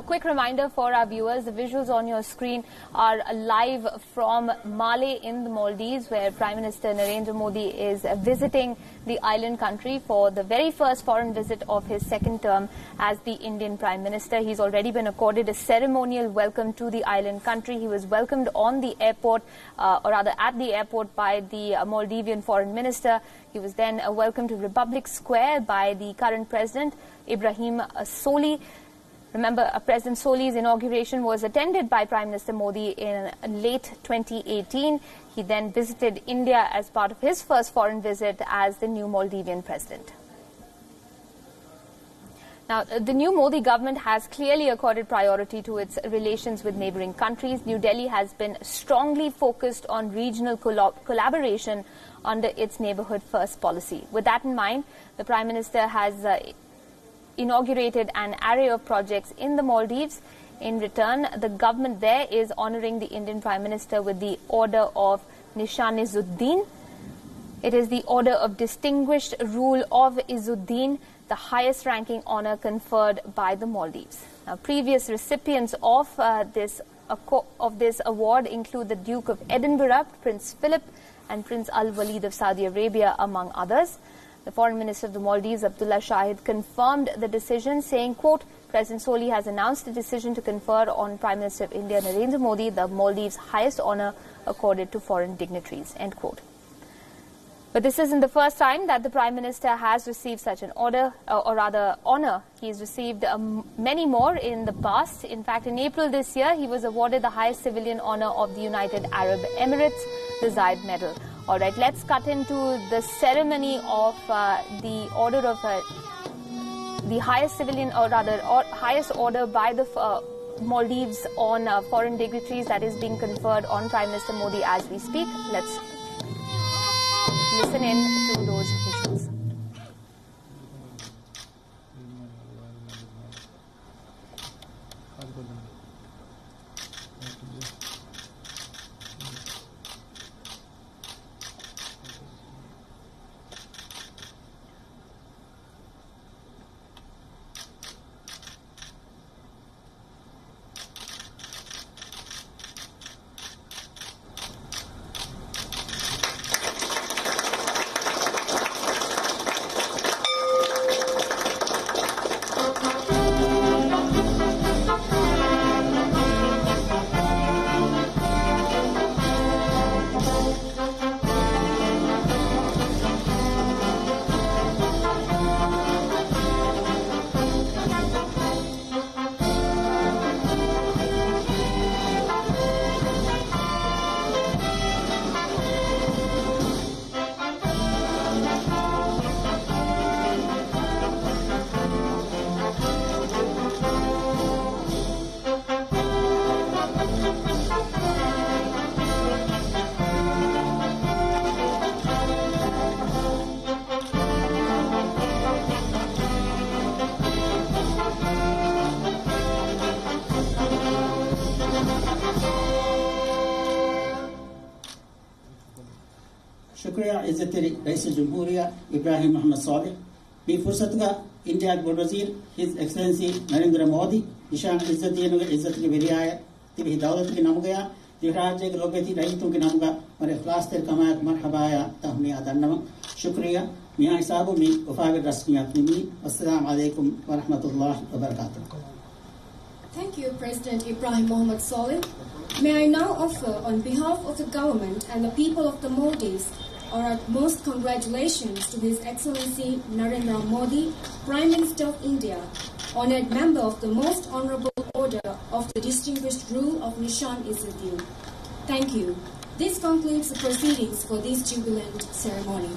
a quick reminder for our viewers the visuals on your screen are live from Male in the Maldives, where Prime Minister Narendra Modi is visiting the island country for the very first foreign visit of his second term as the Indian Prime Minister. He's already been accorded a ceremonial welcome to the island country. He was welcomed on the airport, uh, or rather at the airport, by the Maldivian Foreign Minister. He was then welcomed to Republic Square by the current president, Ibrahim Solih. Remember, uh, President Solih's inauguration was attended by Prime Minister Modi in late 2018. He then visited India as part of his first foreign visit as the new Maldivian president. Now, uh, the new Modi government has clearly accorded priority to its relations with neighboring countries. New Delhi has been strongly focused on regional collaboration under its neighborhood first policy. With that in mind, the Prime Minister has uh, inaugurated an array of projects in the Maldives. In return, the government there is honoring the Indian Prime Minister with the Order of Nishan-Izzuddin. It is the Order of Distinguished Rule of Izzuddin, the highest ranking honor conferred by the Maldives. Now, previous recipients of uh, this of this award include the Duke of Edinburgh, Prince Philip, and Prince Al Walid of Saudi Arabia, among others. The Foreign Minister of the Maldives, Abdullah Shahid, confirmed the decision, saying, quote, President Solih has announced the decision to confer on Prime Minister of India, Narendra Modi, the Maldives' highest honor accorded to foreign dignitaries, end quote. But this isn't the first time that the Prime Minister has received such an order, uh, or rather honor. He has received um, many more in the past. In fact, in April this year, he was awarded the highest civilian honor of the United Arab Emirates, the Zayed Medal. All right, let's cut into the ceremony of uh, the order of uh, the highest civilian, or rather, or highest order by the uh, Maldives on uh, foreign dignitaries that is being conferred on Prime Minister Modi as we speak. Let's listen in to those visuals. Shukriya Izzatiri Raisi Jumhuriya Ibrahim Muhammad Saleh, Bi Fursatga India Gurwazir His Excellency Narendra Modi, Ishan Izzatiri Izzatiri Viriaya, Tibi Dawatri Namugaya, Tiraj Logati Raitunki Namuga, Mareflaster Kamak Marhabaya, Tahmiya Dandam, Shukriya, Miyai Sabu Mi, Ufavi Rasmiya Kimi, Assalamu Alaikum Warahmatullah Wabarakatuh. Thank you, President Ibrahim Mohamed Solih. May I now offer, on behalf of the government and the people of the Maldives, our utmost congratulations to His Excellency Narendra Modi, Prime Minister of India, honored member of the Most Honorable Order of the Distinguished Rule of Nishan Izzuddin. Thank you. This concludes the proceedings for this jubilant ceremony.